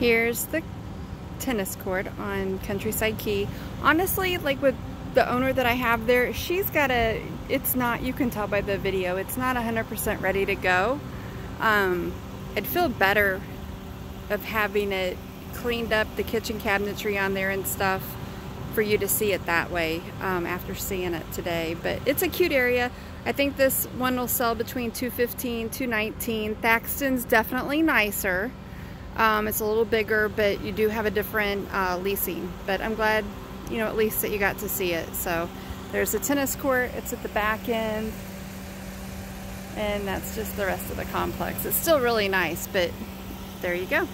Here's the tennis court on Countryside Key. Honestly, like with the owner that I have there, she's got a, it's not, you can tell by the video, it's not 100% ready to go. Um, I'd feel better of having it cleaned up, the kitchen cabinetry on there and stuff for you to see it that way um, after seeing it today. But it's a cute area. I think this one will sell between 215 219 Thaxton's definitely nicer. Um, it's a little bigger, but you do have a different uh, leasing. But I'm glad, you know, at least that you got to see it. So there's a tennis court. It's at the back end. And that's just the rest of the complex. It's still really nice, but there you go.